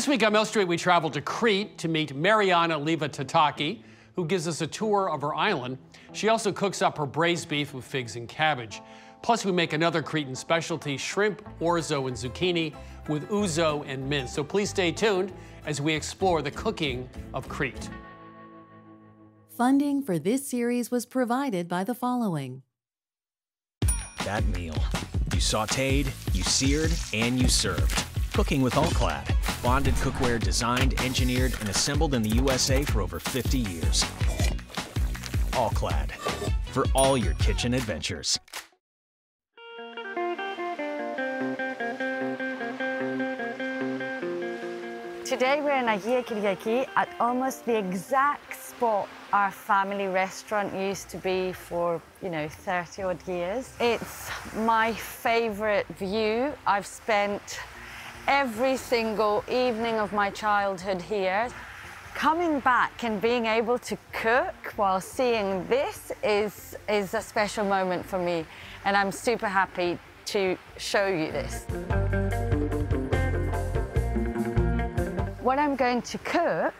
This week on Milk Street, we travel to Crete to meet Marianna Leivaditaki, who gives us a tour of her island. She also cooks up her braised beef with figs and cabbage. Plus, we make another Cretan specialty, shrimp, orzo, and zucchini with ouzo and mint. So please stay tuned as we explore the cooking of Crete. Funding for this series was provided by the following. That meal. You sauteed, you seared, and you served. Cooking with All-Clad. Bonded cookware designed, engineered, and assembled in the USA for over 50 years. All-Clad. For all your kitchen adventures. Today we're in Agia Kyriaki at almost the exact spot our family restaurant used to be for, you know, 30 odd years. It's my favorite view. I've spent every single evening of my childhood here. Coming back and being able to cook while seeing this is, is a special moment for me. And I'm super happy to show you this. What I'm going to cook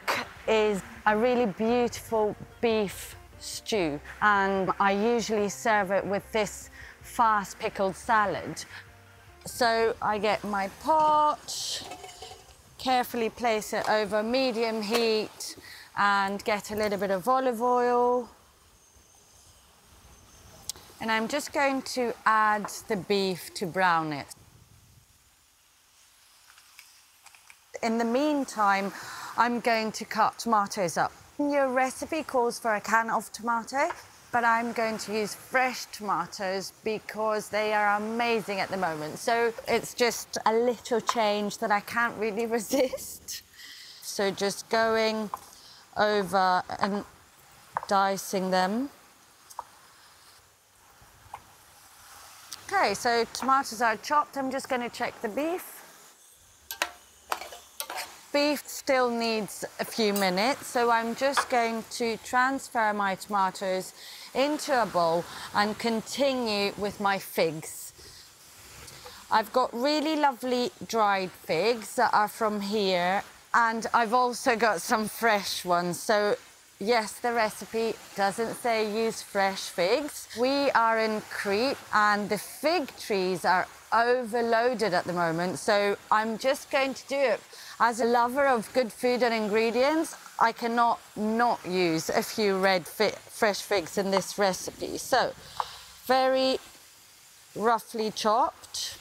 is a really beautiful beef stew. And I usually serve it with this fast pickled salad. So I get my pot, carefully place it over medium heat and get a little bit of olive oil. And I'm just going to add the beef to brown it. In the meantime, I'm going to cut tomatoes up. Your recipe calls for a can of tomato, but I'm going to use fresh tomatoes because they are amazing at the moment. So it's just a little change that I can't really resist. So just going over and dicing them. Okay, so tomatoes are chopped. I'm just going to check the beef. Beef still needs a few minutes, so I'm just going to transfer my tomatoes into a bowl and continue with my figs. I've got really lovely dried figs that are from here and I've also got some fresh ones. So yes, the recipe doesn't say use fresh figs. We are in Crete and the fig trees are overloaded at the moment. So I'm just going to do it. As a lover of good food and ingredients, I cannot not use a few red fi fresh figs in this recipe. So, very roughly chopped.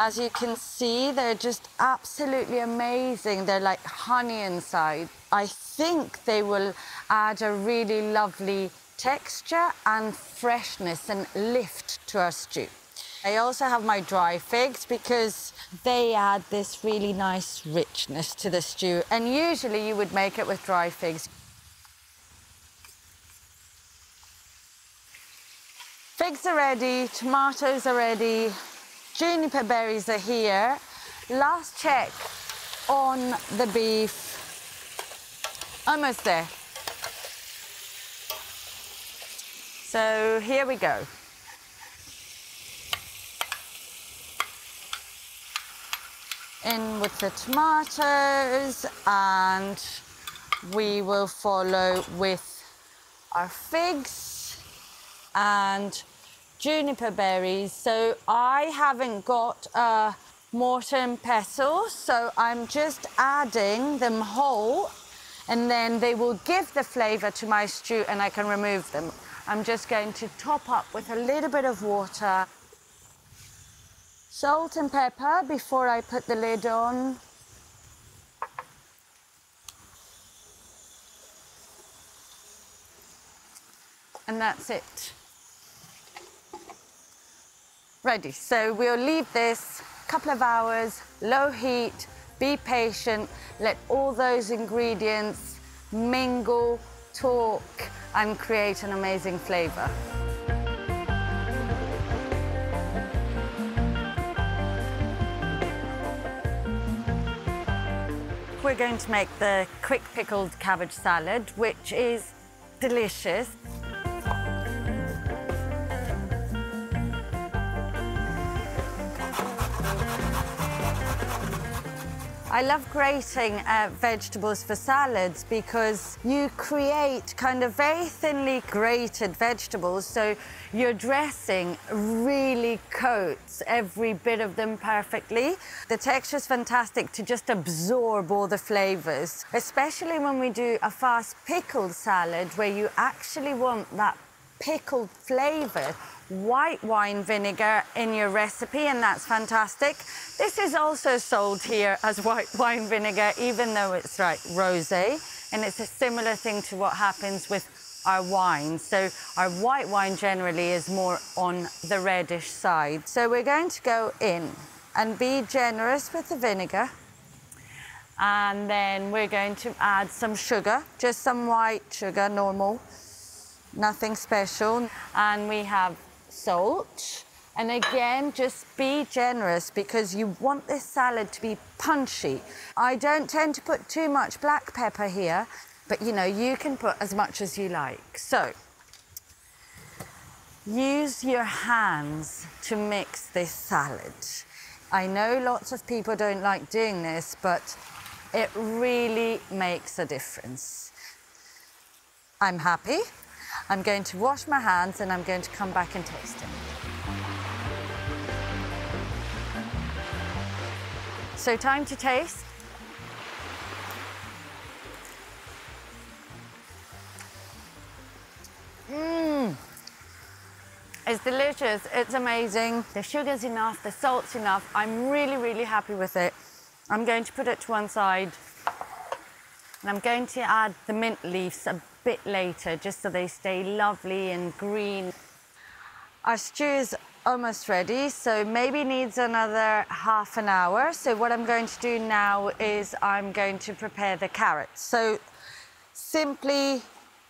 As you can see, they're just absolutely amazing. They're like honey inside. I think they will add a really lovely texture and freshness and lift to our stew. I also have my dry figs because they add this really nice richness to the stew. And usually you would make it with dry figs. Figs are ready, tomatoes are ready, juniper berries are here. Last check on the beef. Almost there. So here we go. in with the tomatoes and we will follow with our figs and juniper berries. So I haven't got uh, a mortar and pestle, so I'm just adding them whole and then they will give the flavor to my stew and I can remove them. I'm just going to top up with a little bit of water Salt and pepper before I put the lid on. And that's it. Ready. So we'll leave this a couple of hours, low heat, Be patient, let all those ingredients mingle, talk, and create an amazing flavour. We're going to make the quick pickled cabbage salad, which is delicious. I love grating uh, vegetables for salads because you create kind of very thinly grated vegetables, so your dressing really coats every bit of them perfectly. The texture is fantastic to just absorb all the flavors, especially when we do a fast pickled salad where you actually want that pickled flavor white wine vinegar in your recipe, and that's fantastic. This is also sold here as white wine vinegar, even though it's like rosé, and it's a similar thing to what happens with our wine. So our white wine generally is more on the reddish side. So we're going to go in and be generous with the vinegar. And then we're going to add some sugar, just some white sugar, normal, nothing special. And we have salt. And again, just be generous because you want this salad to be punchy. I don't tend to put too much black pepper here, but you know, you can put as much as you like. So, use your hands to mix this salad. I know lots of people don't like doing this, but it really makes a difference. I'm happy. I'm going to wash my hands and I'm going to come back and taste it. So time to taste. Mmm. It's delicious, it's amazing. The sugar's enough, the salt's enough. I'm really, really happy with it. I'm going to put it to one side. And I'm going to add the mint leaves bit later, just so they stay lovely and green. Our stew is almost ready, so maybe needs another half an hour. So what I'm going to do now is I'm going to prepare the carrots. So simply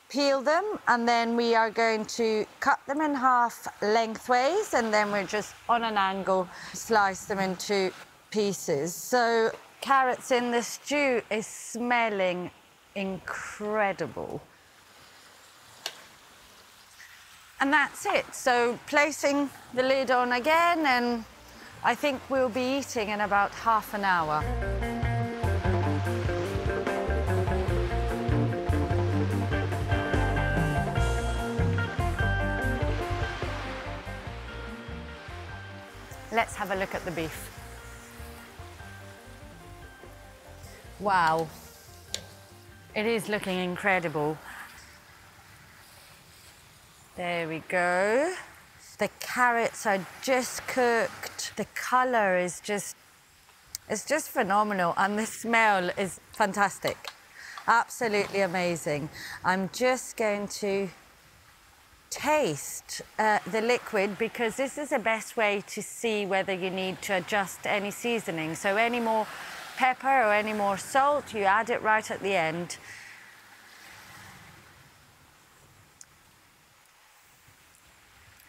peel them and then we are going to cut them in half lengthways and then we're just on an angle slice them into pieces. So carrots in the stew is smelling incredible. And that's it. So placing the lid on again and I think we'll be eating in about half an hour. Let's have a look at the beef. Wow. It is looking incredible. There we go. The carrots are just cooked. The color is just, it's just phenomenal. And the smell is fantastic. Absolutely amazing. I'm just going to taste uh, the liquid because this is the best way to see whether you need to adjust any seasoning. So any more pepper or any more salt, you add it right at the end.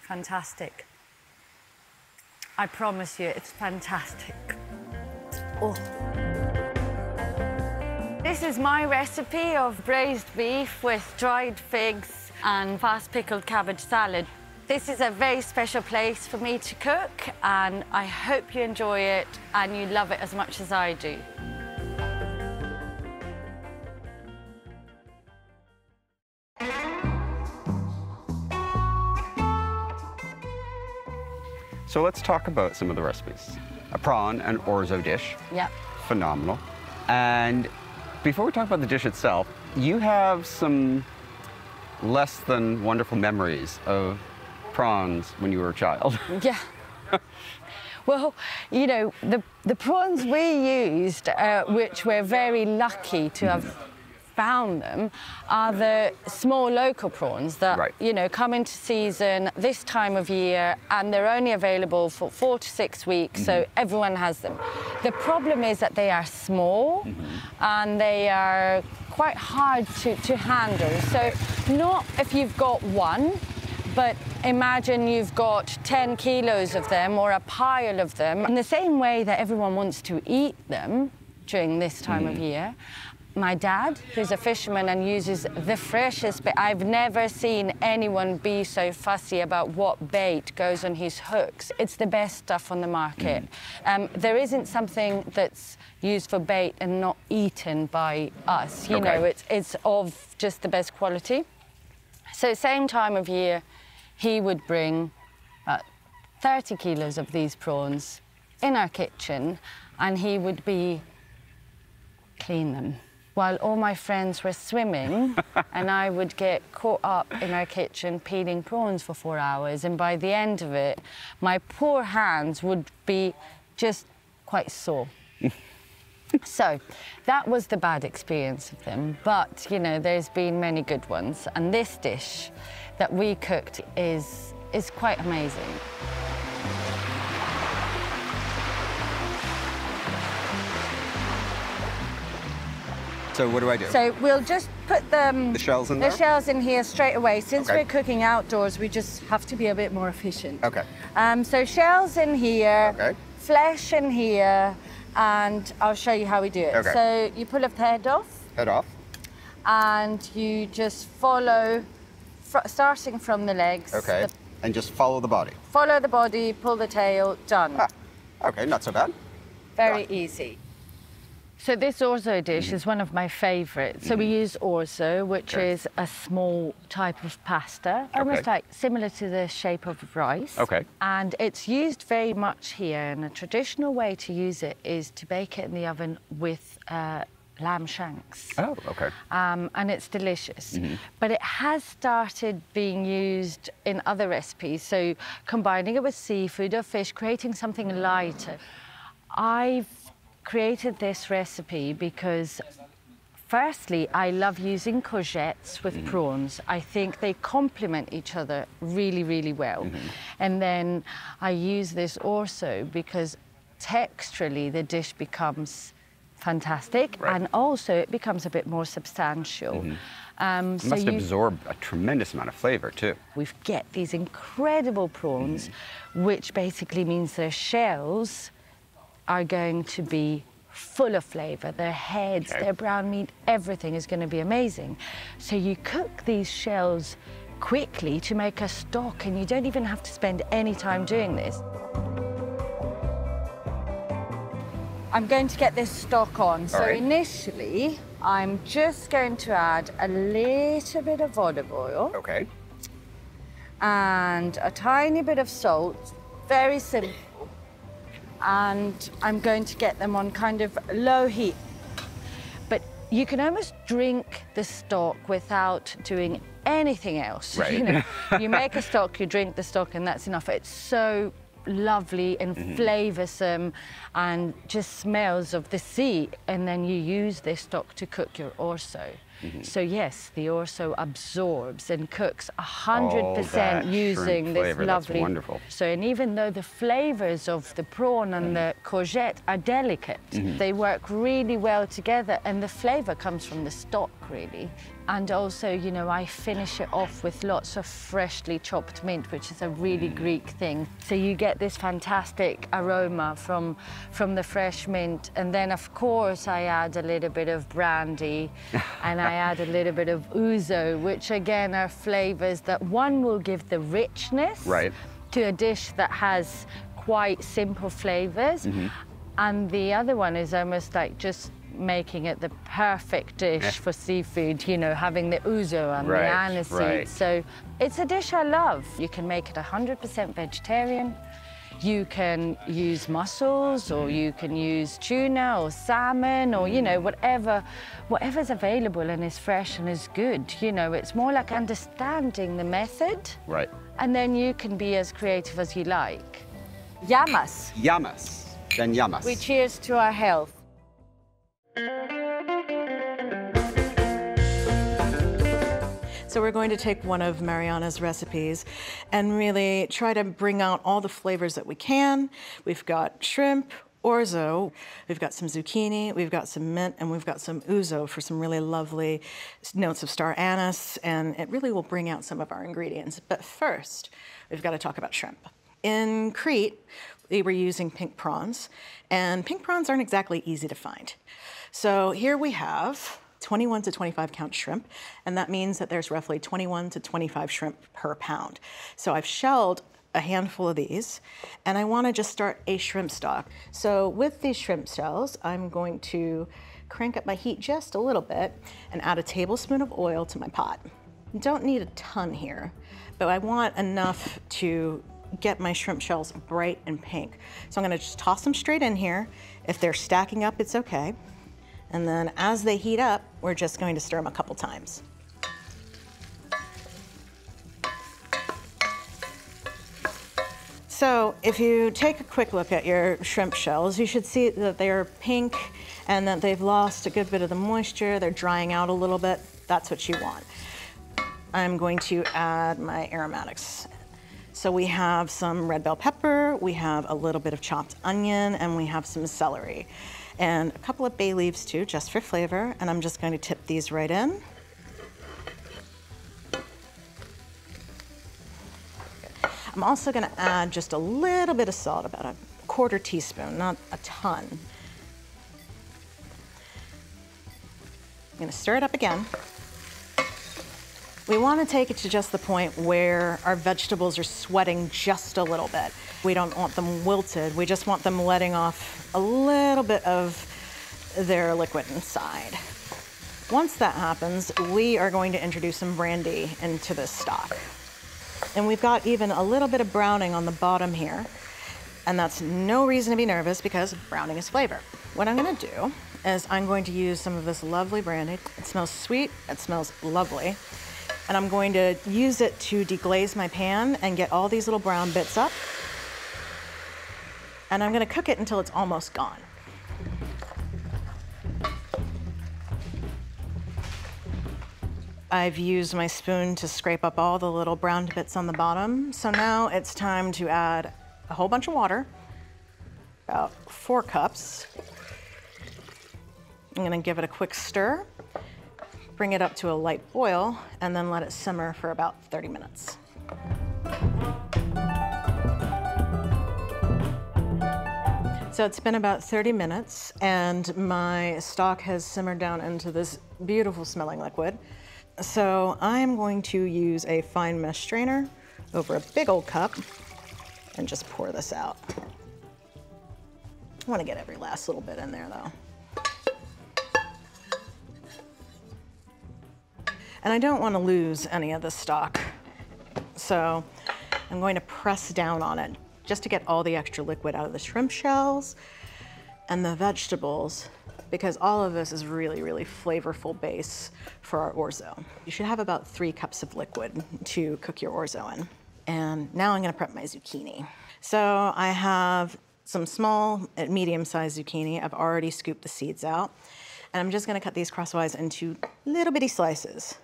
Fantastic. I promise you, it's fantastic. Oh. This is my recipe of braised beef with dried figs and fast pickled cabbage salad. This is a very special place for me to cook and I hope you enjoy it and you love it as much as I do. So let's talk about some of the recipes. A prawn and orzo dish. Yep. Phenomenal. And before we talk about the dish itself, you have some less than wonderful memories of prawns when you were a child. Yeah. well, you know, the, the prawns we used, uh, which we're very lucky to have found them are the small local prawns that, Right. you know, come into season this time of year and they're only available for four to six weeks, so Mm-hmm. everyone has them. The problem is that they are small Mm-hmm. and they are quite hard to, to handle. So, not if you've got one, but imagine you've got 10 kilos of them or a pile of them. In the same way that everyone wants to eat them during this time of year, my dad, who's a fisherman and uses the freshest bait, I've never seen anyone be so fussy about what bait goes on his hooks. It's the best stuff on the market. Um, there isn't something that's used for bait and not eaten by us. You know, it's, it's of just the best quality. So same time of year, he would bring about 30 kilos of these prawns in our kitchen and he would be clean them. While all my friends were swimming, hmm? and I would get caught up in our kitchen peeling prawns for four hours, and by the end of it, my poor hands would be just quite sore. So that was the bad experience of them. But, you know, there's been many good ones. And this dish that we cooked is, is quite amazing. So what do I do? So we'll just put the, um, The shells in the there? shells in here straight away. Since Okay. we're cooking outdoors, we just have to be a bit more efficient. Okay. Um, so shells in here, Okay. flesh in here, and I'll show you how we do it. Okay. So you pull up the head off, Head off. and you just follow, fr- starting from the legs. Okay. the- And just follow the body. follow the body, pull the tail, done. Ah, okay, not so bad. Very easy. So this orzo dish is one of my favorites. So we use orzo, which Okay. is a small type of pasta, almost Okay. like similar to the shape of rice. Okay. And it's used very much here. And a traditional way to use it is to bake it in the oven with uh, lamb shanks. Oh, okay. Um, and it's delicious. Mm-hmm. But it has started being used in other recipes, so combining it with seafood or fish, creating something lighter. I've created this recipe because Firstly, I love using courgettes with mm-hmm. prawns. I think they complement each other really, really well. Mm-hmm. And then I use this also because texturally the dish becomes fantastic Right. and also it becomes a bit more substantial. Mm-hmm. Um, It so must you- absorb a tremendous amount of flavor too. we get these incredible prawns, which basically means their shells are going to be full of flavor. Their heads, Okay. their brown meat, everything is going to be amazing. So you cook these shells quickly to make a stock, and you don't even have to spend any time doing this. I'm going to get this stock on. So All right. initially, I'm just going to add a little bit of olive oil Okay. and a tiny bit of salt, very simple. And I'm going to get them on kind of low heat. But you can almost drink the stock without doing anything else. Right. You, know, you make a stock, you drink the stock, and that's enough. It's so lovely and Mm-hmm. flavoursome and just smells of the sea. And then you use this stock to cook your orzo. Mm-hmm. So yes, the orzo absorbs and cooks All hundred that percent shrimp using this flavor, that's lovely. wonderful. So and even though the flavors of the prawn and the courgette are delicate, Mm-hmm. they work really well together, and the flavor comes from the stock really. And also, you know, I finish it off with lots of freshly chopped mint, which is a really Mm. Greek thing. So you get this fantastic aroma from from the fresh mint, and then of course I add a little bit of brandy, and I add a little bit of ouzo, which again are flavors that one will give the richness Right. to a dish that has quite simple flavors. Mm-hmm. And the other one is almost like just making it the perfect dish for seafood, you know, having the ouzo and Right, the aniseed. right. So it's a dish I love. You can make it 100% vegetarian. You can use mussels or you can use tuna or salmon or you know mm. whatever whatever's available and is fresh and is good. You know, it's more like understanding the method Right. and then you can be as creative as you like. Yamas. Yamas. Then yamas. We cheers to our health. So we're going to take one of Marianna's recipes and really try to bring out all the flavors that we can. We've got shrimp, orzo, we've got some zucchini, we've got some mint, and we've got some ouzo for some really lovely notes of star anise, and it really will bring out some of our ingredients. But first, we've got to talk about shrimp. In Crete, we were using pink prawns, and pink prawns aren't exactly easy to find. So here we have 21 to 25 count shrimp, and that means that there's roughly 21 to 25 shrimp per pound. So I've shelled a handful of these, and I wanna just start a shrimp stock. So with these shrimp shells, I'm going to crank up my heat just a little bit and add a tablespoon of oil to my pot. Don't need a ton here, but I want enough to get my shrimp shells bright and pink. So I'm gonna just toss them straight in here. If they're stacking up, it's okay. And then as they heat up, we're just going to stir them a couple times. So if you take a quick look at your shrimp shells, you should see that they are pink and that they've lost a good bit of the moisture. They're drying out a little bit. That's what you want. I'm going to add my aromatics. So we have some red bell pepper, we have a little bit of chopped onion, and we have some celery. And a couple of bay leaves too, just for flavor. And I'm just going to tip these right in. I'm also gonna add just a little bit of salt, about a quarter teaspoon, not a ton. I'm gonna stir it up again. We wanna take it to just the point where our vegetables are sweating just a little bit. We don't want them wilted, we just want them letting off a little bit of their liquid inside. Once that happens, we are going to introduce some brandy into this stock. And we've got even a little bit of browning on the bottom here. And that's no reason to be nervous because browning is flavor. What I'm gonna do is I'm going to use some of this lovely brandy. It smells sweet, it smells lovely. And I'm going to use it to deglaze my pan and get all these little brown bits up. And I'm gonna cook it until it's almost gone. I've used my spoon to scrape up all the little brown bits on the bottom. So now it's time to add a whole bunch of water, about four cups. I'm gonna give it a quick stir, bring it up to a light boil, and then let it simmer for about 30 minutes. So it's been about 30 minutes and my stock has simmered down into this beautiful smelling liquid. So I'm going to use a fine mesh strainer over a big old cup and just pour this out. I want to get every last little bit in there though. And I don't want to lose any of the stock. So I'm going to press down on it just to get all the extra liquid out of the shrimp shells and the vegetables because all of this is really, really flavorful base for our orzo. You should have about three cups of liquid to cook your orzo in. And now I'm gonna prep my zucchini. So I have some small, medium-sized zucchini. I've already scooped the seeds out. And I'm just gonna cut these crosswise into little bitty slices.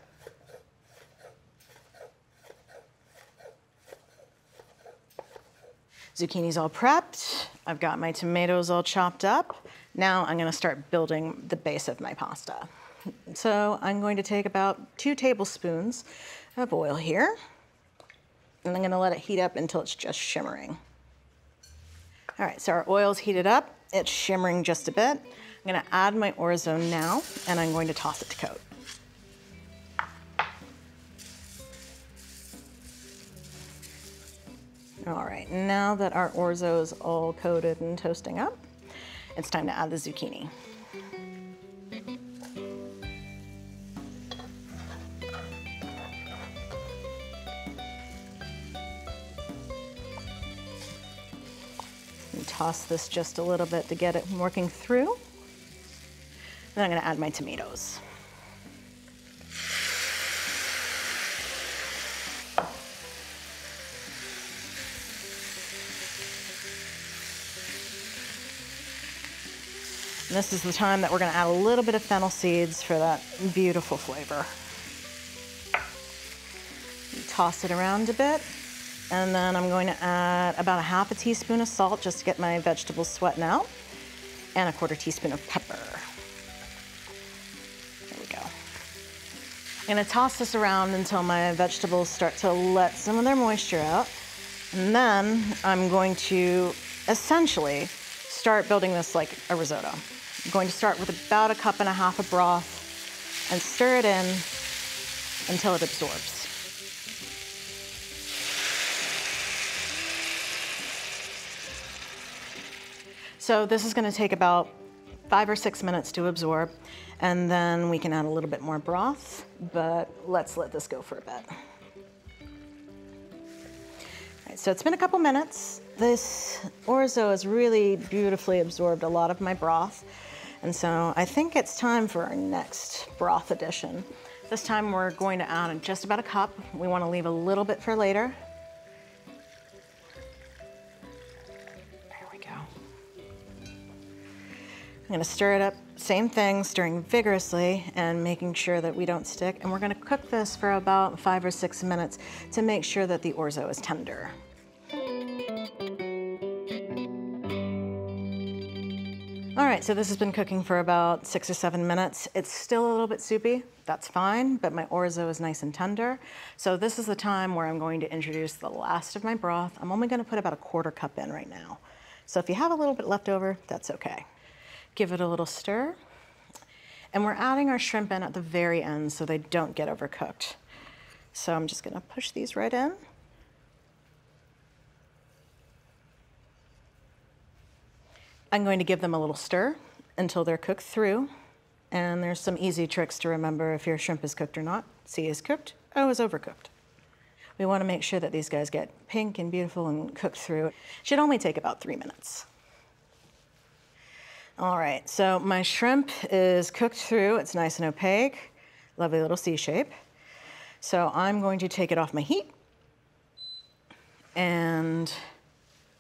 Zucchini's all prepped. I've got my tomatoes all chopped up. Now I'm gonna start building the base of my pasta. So I'm going to take about two tablespoons of oil here, and I'm gonna let it heat up until it's just shimmering. All right, so our oil's heated up. It's shimmering just a bit. I'm gonna add my orzo now, and I'm going to toss it to coat. All right, now that our orzo is all coated and toasting up, it's time to add the zucchini. And toss this just a little bit to get it working through. Then I'm gonna add my tomatoes. This is the time that we're gonna add a little bit of fennel seeds for that beautiful flavor. toss it around a bit. And then I'm going to add about a half a teaspoon of salt just to get my vegetables sweating out, and a quarter teaspoon of pepper. There we go. I'm gonna toss this around until my vegetables start to let some of their moisture out. And then I'm going to essentially start building this like a risotto. I'm going to start with about a cup and a half of broth and stir it in until it absorbs. So this is gonna take about five or six minutes to absorb, and then we can add a little bit more broth, but let's let this go for a bit. All right, so it's been a couple minutes. This orzo has really beautifully absorbed a lot of my broth, and so I think it's time for our next broth addition. This time we're going to add just about a cup. We wanna leave a little bit for later. There we go. I'm gonna stir it up, same thing, stirring vigorously and making sure that we don't stick. And we're gonna cook this for about five or six minutes to make sure that the orzo is tender. All right, so this has been cooking for about six or seven minutes. It's still a little bit soupy, that's fine, but my orzo is nice and tender. So this is the time where I'm going to introduce the last of my broth. I'm only gonna put about a quarter cup in right now. So if you have a little bit left over, that's okay. Give it a little stir. And we're adding our shrimp in at the very end so they don't get overcooked. So I'm just gonna push these right in. I'm going to give them a little stir until they're cooked through. And there's some easy tricks to remember if your shrimp is cooked or not. C is cooked, O is overcooked. We want to make sure that these guys get pink and beautiful and cooked through. Should only take about three minutes. All right, so my shrimp is cooked through. It's nice and opaque, lovely little C shape. So I'm going to take it off my heat and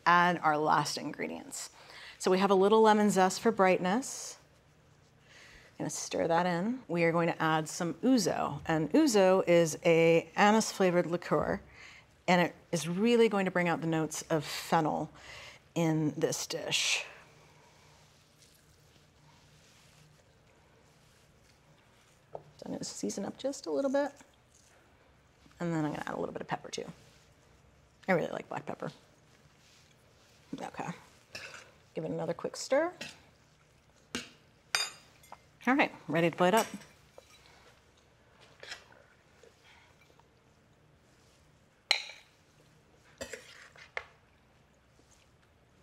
add our last ingredients. So we have a little lemon zest for brightness. I'm gonna stir that in. We are going to add some ouzo, and ouzo is a anise flavored liqueur, and it is really going to bring out the notes of fennel in this dish. So I'm gonna season up just a little bit, and then I'm gonna add a little bit of pepper too. I really like black pepper. Okay. Give it another quick stir. All right, ready to plate up.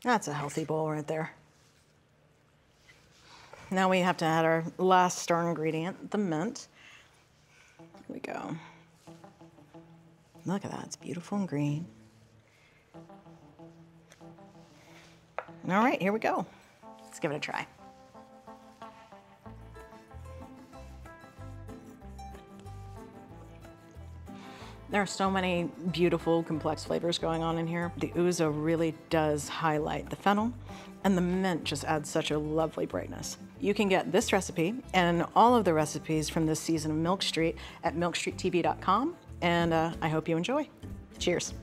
That's a healthy bowl right there. Now we have to add our last star ingredient, the mint. Here we go. Look at that, it's beautiful and green. All right, here we go. Let's give it a try. There are so many beautiful, complex flavors going on in here. The ouzo really does highlight the fennel, and the mint just adds such a lovely brightness. You can get this recipe and all of the recipes from this season of Milk Street at milkstreettv.com, and uh, I hope you enjoy. Cheers.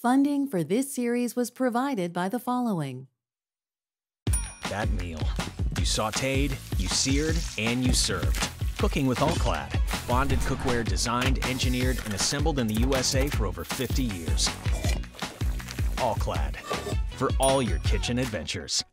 Funding for this series was provided by the following. That meal. You sauteed, you seared, and you served. Cooking with All-Clad. Bonded cookware designed, engineered, and assembled in the USA for over 50 years. All-Clad. For all your kitchen adventures.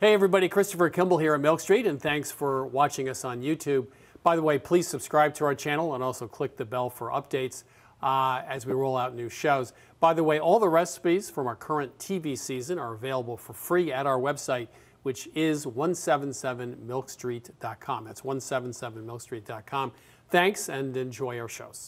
Hey everybody, Christopher Kimball here at Milk Street, and thanks for watching us on YouTube. By the way, please subscribe to our channel and also click the bell for updates uh, as we roll out new shows. By the way, all the recipes from our current TV season are available for free at our website, which is 177milkstreet.com. That's 177milkstreet.com. Thanks and enjoy our shows.